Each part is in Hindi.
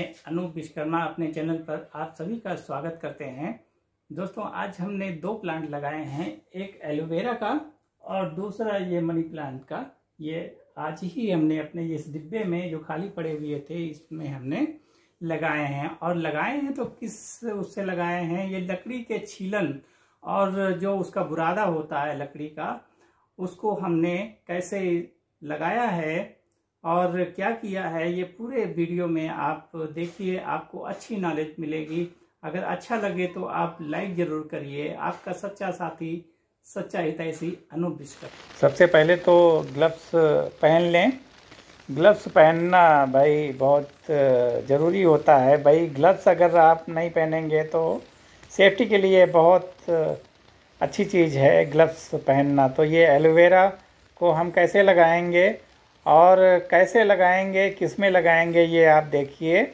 अनूप विश्वकर्मा अपने चैनल पर आप सभी का स्वागत करते हैं। दोस्तों, आज हमने दो प्लांट लगाए हैं। एक एलोवेरा का और दूसरा ये मनी प्लांट का। ये आज ही हमने अपने इस डिब्बे में जो खाली पड़े हुए थे, इसमें हमने लगाए हैं। और लगाए हैं तो किस उससे लगाए हैं? ये लकड़ी के छीलन और जो उसका बुरादा होता है लकड़ी का, उसको हमने कैसे लगाया है? और क्या किया है, ये पूरे वीडियो में आप देखिए, आपको अच्छी नॉलेज मिलेगी। अगर अच्छा लगे तो आप लाइक ज़रूर करिए। आपका सच्चा साथी, सच्चा हितैषी अनूप विश्वकर सबसे पहले तो ग्लव्स पहन लें। ग्लव्स पहनना भाई बहुत ज़रूरी होता है। भाई ग्लव्स अगर आप नहीं पहनेंगे तो सेफ्टी के लिए बहुत अच्छी चीज़ है ग्लव्स पहनना। तो ये एलोवेरा को हम कैसे लगाएँगे? और कैसे लगाएँगे किसमें लगाएँगे, ये आप देखिए।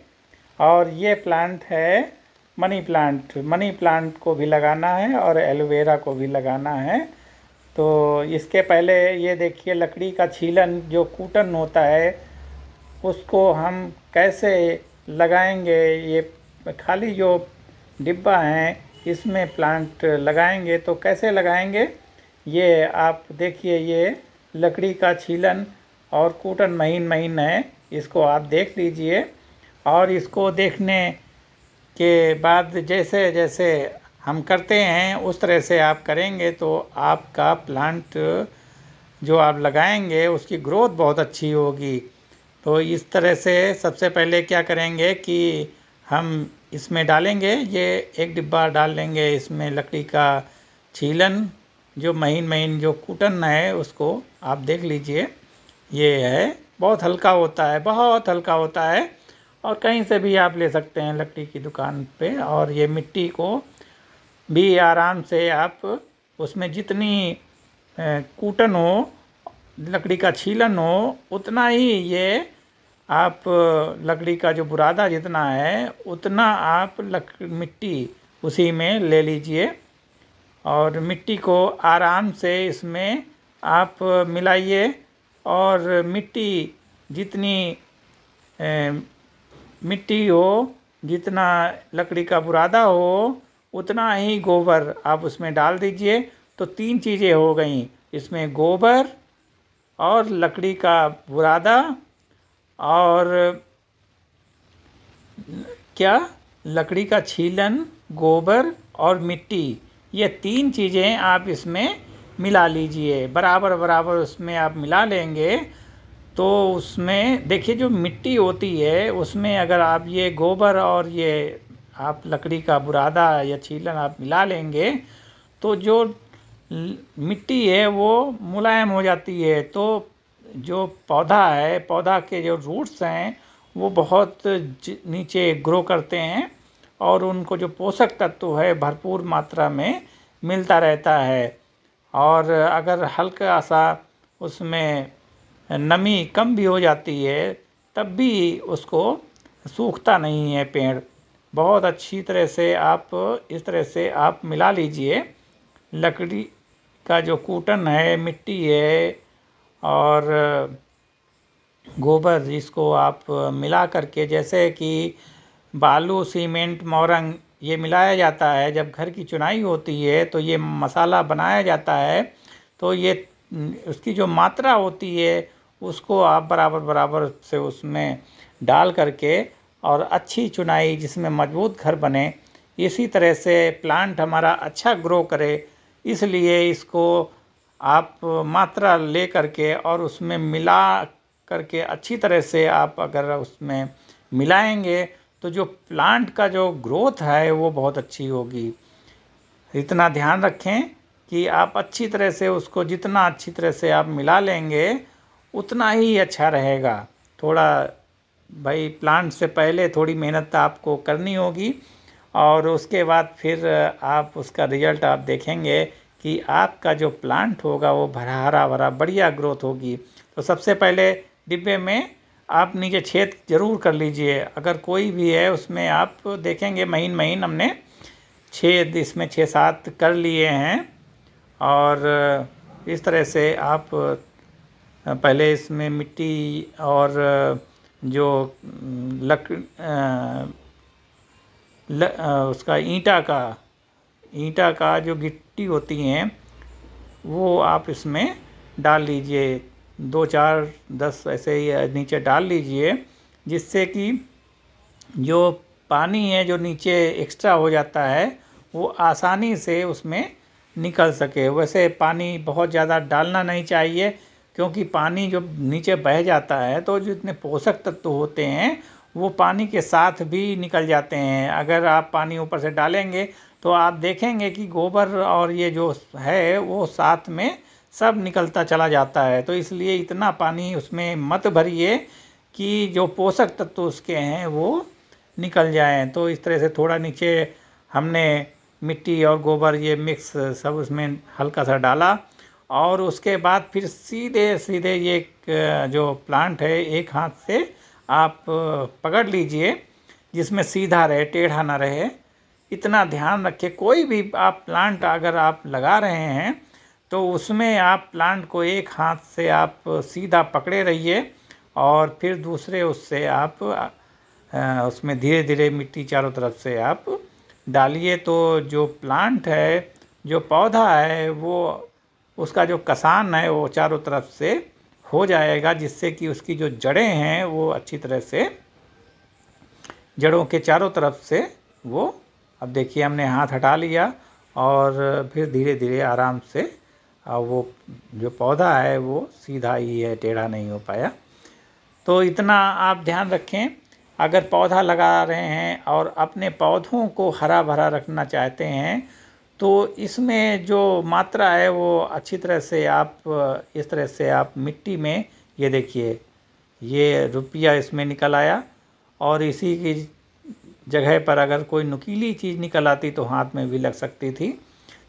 और ये प्लांट है मनी प्लांट मनी प्लांट को भी लगाना है और एलोवेरा को भी लगाना है। तो इसके पहले ये देखिए, लकड़ी का छीलन जो कूटन होता है, उसको हम कैसे लगाएँगे, ये खाली जो डिब्बा है, इसमें प्लांट लगाएँगे तो कैसे लगाएँगे, ये आप देखिए, ये लकड़ी का छीलन और कूटन महीन महीन है, इसको आप देख लीजिए। और इसको देखने के बाद जैसे जैसे हम करते हैं, उस तरह से आप करेंगे तो आपका प्लांट जो आप लगाएँगे, उसकी ग्रोथ बहुत अच्छी होगी। तो इस तरह से सबसे पहले क्या करेंगे कि हम इसमें डालेंगे, ये एक डिब्बा डाल लेंगे, इसमें लकड़ी का छीलन, जो महीन महीन जो कूटन है, उसको आप देख लीजिए। ये है, बहुत हल्का होता है, बहुत हल्का होता है। और कहीं से भी आप ले सकते हैं लकड़ी की दुकान पे, और ये मिट्टी को भी आराम से आप उसमें जितनी कूटन हो, लकड़ी का छीलन हो, उतना ही ये आप लकड़ी का जो बुरादा जितना है, उतना आप लक, मिट्टी उसी में ले लीजिए। और मिट्टी को आराम से इसमें आप मिलाइए। और मिट्टी जितनी मिट्टी हो, जितना लकड़ी का बुरादा हो, उतना ही गोबर आप उसमें डाल दीजिए। तो तीन चीज़ें हो गई। इसमें गोबर और लकड़ी का बुरादा और क्या? लकड़ी का छीलन, गोबर और मिट्टी। ये तीन चीज़ें आप इसमें मिला लीजिए। बराबर बराबर उसमें आप मिला लेंगे तो उसमें देखिए जो मिट्टी होती है, उसमें अगर आप ये गोबर और ये आप लकड़ी का बुरादा या छीलन आप मिला लेंगे तो जो मिट्टी है वो मुलायम हो जाती है। तो जो पौधा है, पौधा के जो रूट्स हैं, वो बहुत नीचे ग्रो करते हैं और उनको जो पोषक तत्व है, भरपूर मात्रा में मिलता रहता है। और अगर हल्का सा उसमें नमी कम भी हो जाती है, तब भी उसको सूखता नहीं है पेड़। बहुत अच्छी तरह से आप इस तरह से आप मिला लीजिए। लकड़ी का जो कूटन है, मिट्टी है और गोबर जिसको आप मिला करके, जैसे कि बालू, सीमेंट, मोरंग ये मिलाया जाता है, जब घर की चुनाई होती है तो ये मसाला बनाया जाता है तो ये उसकी जो मात्रा होती है, उसको आप बराबर बराबर से उसमें डाल करके और अच्छी चुनाई जिसमें मज़बूत घर बने, इसी तरह से प्लांट हमारा अच्छा ग्रो करे, इसलिए इसको आप मात्रा ले करके और उसमें मिला करके अच्छी तरह से आप अगर उसमें मिलाएँगे तो जो प्लांट का जो ग्रोथ है, वो बहुत अच्छी होगी। इतना ध्यान रखें कि आप अच्छी तरह से उसको जितना अच्छी तरह से आप मिला लेंगे, उतना ही अच्छा रहेगा। थोड़ा भाई प्लांट से पहले थोड़ी मेहनत आपको करनी होगी और उसके बाद फिर आप उसका रिज़ल्ट आप देखेंगे कि आपका जो प्लांट होगा, वो भरा हरा भरा बढ़िया ग्रोथ होगी। तो सबसे पहले डिब्बे में आप नीचे छेद ज़रूर कर लीजिए। अगर कोई भी है उसमें आप देखेंगे महीन महीन हमने छेद इसमें छः सात कर लिए हैं। और इस तरह से आप पहले इसमें मिट्टी और जो लक ल, उसका ईंटा का ईंटा का जो गिट्टी होती हैं वो आप इसमें डाल लीजिए। दो चार दस ऐसे ही नीचे डाल लीजिए, जिससे कि जो पानी है, जो नीचे एक्स्ट्रा हो जाता है, वो आसानी से उसमें निकल सके। वैसे पानी बहुत ज़्यादा डालना नहीं चाहिए, क्योंकि पानी जो नीचे बह जाता है तो जितने पोषक तत्व होते हैं, वो पानी के साथ भी निकल जाते हैं। अगर आप पानी ऊपर से डालेंगे तो आप देखेंगे कि गोबर और ये जो है, वो साथ में सब निकलता चला जाता है। तो इसलिए इतना पानी उसमें मत भरिए कि जो पोषक तत्व उसके हैं वो निकल जाएँ। तो इस तरह से थोड़ा नीचे हमने मिट्टी और गोबर ये मिक्स सब उसमें हल्का सा डाला और उसके बाद फिर सीधे सीधे ये जो प्लांट है एक हाथ से आप पकड़ लीजिए, जिसमें सीधा रहे, टेढ़ा ना रहे। इतना ध्यान रखें कोई भी आप प्लांट अगर आप लगा रहे हैं तो उसमें आप प्लांट को एक हाथ से आप सीधा पकड़े रहिए और फिर दूसरे उससे आप उसमें धीरे धीरे मिट्टी चारों तरफ़ से आप डालिए। तो जो प्लांट है, जो पौधा है, वो, उसका जो कसान है, वो चारों तरफ़ से हो जाएगा, जिससे कि उसकी जो जड़ें हैं, वो अच्छी तरह से जड़ों के चारों तरफ़ से वो, अब देखिए हमने हाथ हटा लिया और फिर धीरे धीरे आराम से वो जो पौधा है, वो सीधा ही है, टेढ़ा नहीं हो पाया। तो इतना आप ध्यान रखें, अगर पौधा लगा रहे हैं और अपने पौधों को हरा भरा रखना चाहते हैं तो इसमें जो मात्रा है, वो अच्छी तरह से आप, इस तरह से आप मिट्टी में, ये देखिए, ये रुपया इसमें निकल आया और इसी की जगह पर अगर कोई नुकीली चीज़ निकल आती तो हाथ में भी लग सकती थी।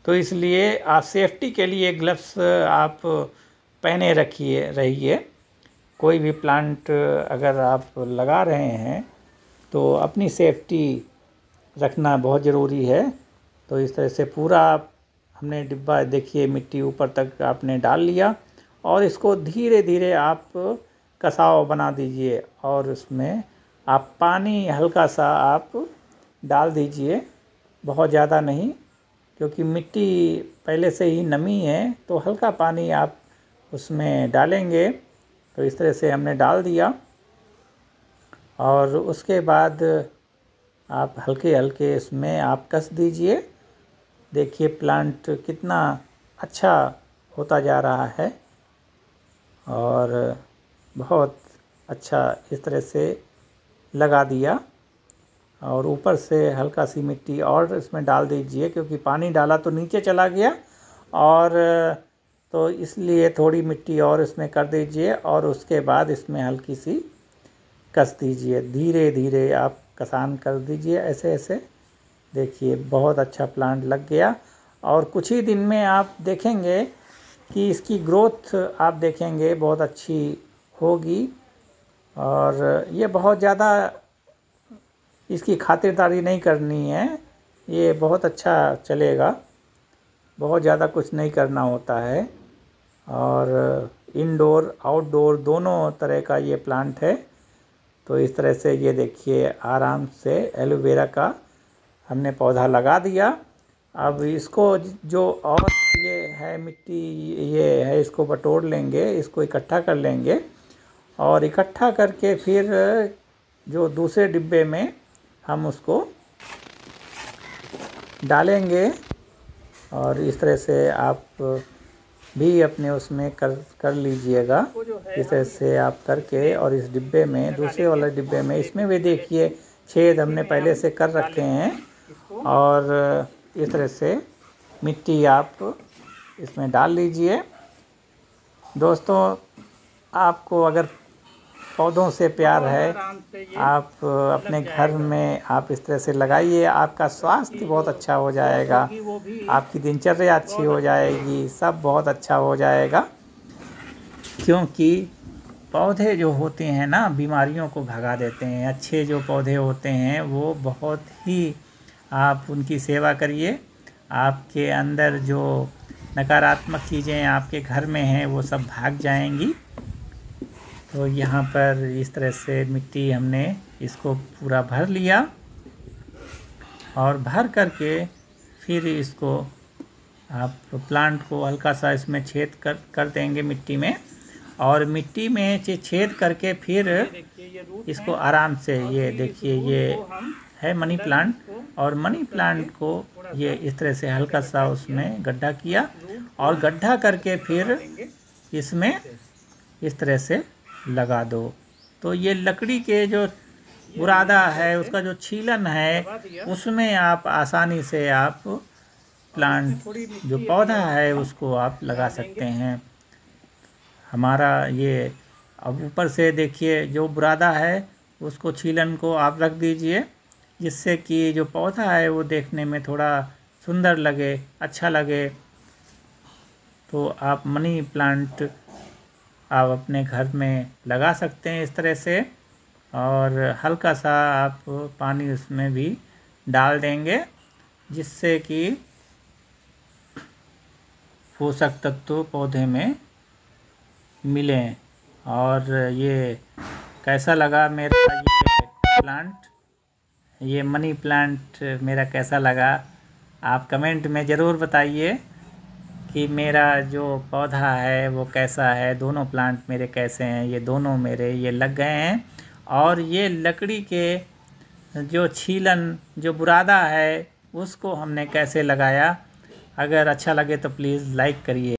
तो इसलिए आप सेफ्टी के लिए ग्लव्स आप पहने रखिए, रहिए। कोई भी प्लांट अगर आप लगा रहे हैं तो अपनी सेफ्टी रखना बहुत ज़रूरी है। तो इस तरह से पूरा हमने डिब्बा देखिए, मिट्टी ऊपर तक आपने डाल लिया और इसको धीरे धीरे आप कसाव बना दीजिए और उसमें आप पानी हल्का सा आप डाल दीजिए। बहुत ज़्यादा नहीं क्योंकि मिट्टी पहले से ही नमी है तो हल्का पानी आप उसमें डालेंगे। तो इस तरह से हमने डाल दिया। और उसके बाद आप हल्के हल्के इसमें आप कस दीजिए। देखिए प्लांट कितना अच्छा होता जा रहा है और बहुत अच्छा इस तरह से लगा दिया। और ऊपर से हल्का सी मिट्टी और इसमें डाल दीजिए, क्योंकि पानी डाला तो नीचे चला गया। और तो इसलिए थोड़ी मिट्टी और इसमें कर दीजिए और उसके बाद इसमें हल्की सी कस दीजिए। धीरे धीरे आप कसान कर दीजिए, ऐसे ऐसे। देखिए, बहुत अच्छा प्लांट लग गया। और कुछ ही दिन में आप देखेंगे कि इसकी ग्रोथ आप देखेंगे, बहुत अच्छी होगी। और ये बहुत ज़्यादा इसकी खातिरदारी नहीं करनी है, ये बहुत अच्छा चलेगा। बहुत ज़्यादा कुछ नहीं करना होता है। और इनडोर आउटडोर दोनों तरह का ये प्लांट है। तो इस तरह से ये देखिए, आराम से एलोवेरा का हमने पौधा लगा दिया। अब इसको जो और ये है मिट्टी, ये है, इसको बटोर लेंगे, इसको इकट्ठा कर लेंगे। और इकट्ठा करके फिर जो दूसरे डिब्बे में हम उसको डालेंगे और इस तरह से आप भी अपने उसमें कर कर लीजिएगा। इस तरह से आप करके और इस डिब्बे में दूसरे वाले डिब्बे में इसमें भी देखिए छेद हमने पहले से कर रखे हैं। और इस तरह से मिट्टी आप इसमें डाल लीजिए। दोस्तों आपको अगर पौधों से प्यार है आप अपने घर में आप इस तरह से लगाइए आपका स्वास्थ्य बहुत अच्छा हो जाएगा। आपकी दिनचर्या अच्छी हो जाएगी सब बहुत अच्छा हो जाएगा। क्योंकि पौधे जो होते हैं ना बीमारियों को भगा देते हैं। अच्छे जो पौधे होते हैं वो बहुत ही आप उनकी सेवा करिए। आपके अंदर जो नकारात्मक चीज़ें आपके घर में हैं वो सब भाग जाएँगी। तो यहाँ पर इस तरह से मिट्टी हमने इसको पूरा भर लिया और भर करके फिर इसको आप प्लांट को हल्का सा इसमें छेद कर कर देंगे मिट्टी में और मिट्टी में छेद करके फिर इसको आराम से ये देखिए, ये है मनी प्लांट और मनी प्लांट को ये इस तरह से हल्का सा उसमें गड्ढा किया और गड्ढा करके फिर इसमें इस तरह से लगा दो। तो ये लकड़ी के जो बुरादा है, उसका जो छीलन है, उसमें आप आसानी से आप प्लांट जो पौधा है, उसको आप लगा सकते हैं। हमारा ये, अब ऊपर से देखिए, जो बुरादा है, उसको छीलन को आप रख दीजिए, जिससे कि जो पौधा है, वो देखने में थोड़ा सुंदर लगे अच्छा लगे। तो आप मनी प्लांट आप अपने घर में लगा सकते हैं इस तरह से और हल्का सा आप पानी उसमें भी डाल देंगे, जिससे कि पोषक तत्व पौधे में मिलें। और ये कैसा लगा मेरा ये प्लांट ये मनी प्लांट मेरा कैसा लगा? आप कमेंट में ज़रूर बताइए। कि मेरा जो पौधा है, वो कैसा है, दोनों प्लांट मेरे कैसे हैं, ये दोनों मेरे, ये लग गए हैं। और ये लकड़ी के जो छीलन, जो बुरादा है, उसको हमने कैसे लगाया? अगर अच्छा लगे तो प्लीज़ लाइक करिए।